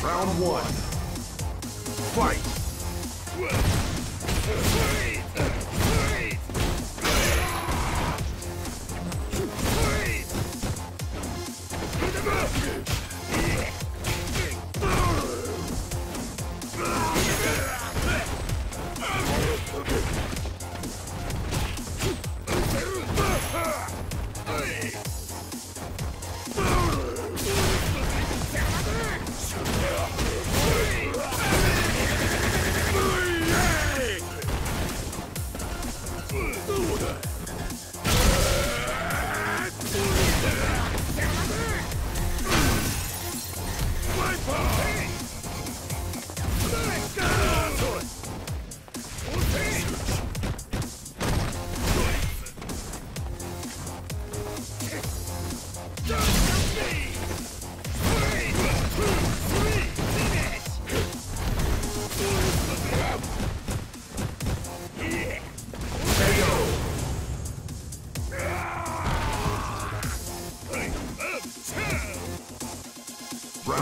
Round one. Fight! 愤怒的。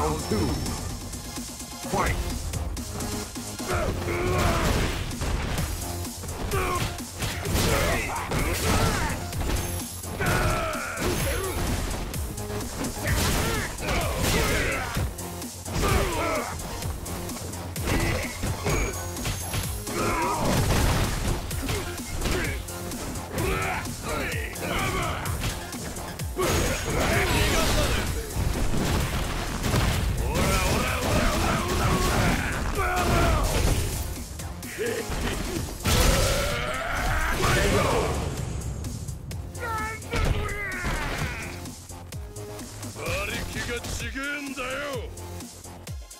Round two. Fight!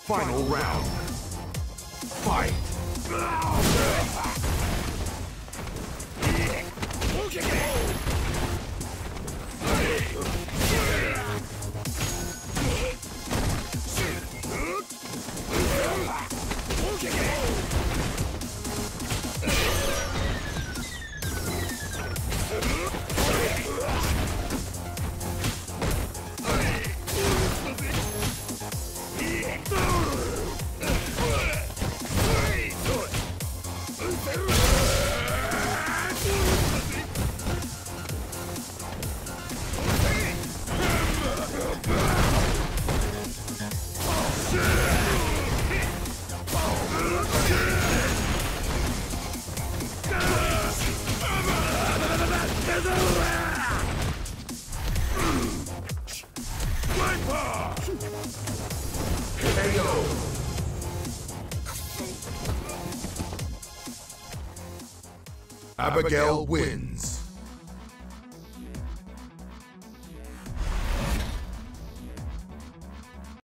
Final round. Fight! Abigail wins.